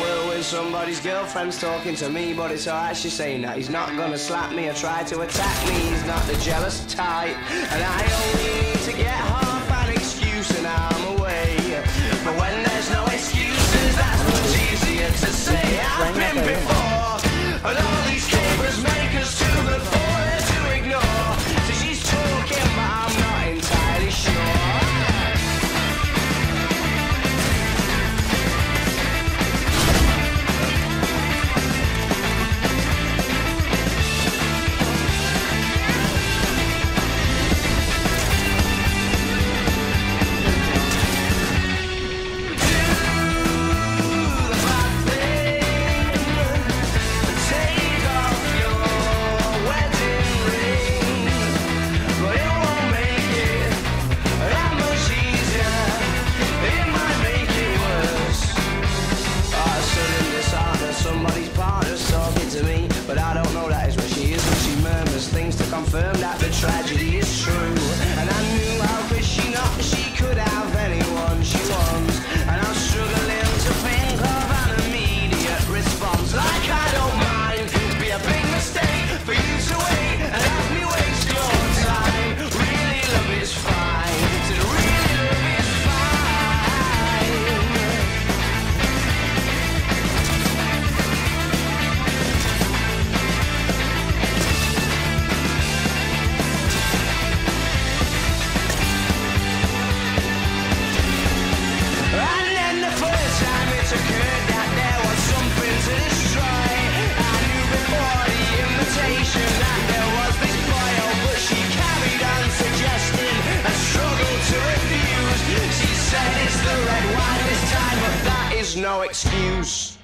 will when somebody's girlfriend's talking to me, but it's alright, she's saying that. He's not gonna slap me or try to attack me, he's not the jealous type. And I only need to get home. confirmed the tragedy no excuse.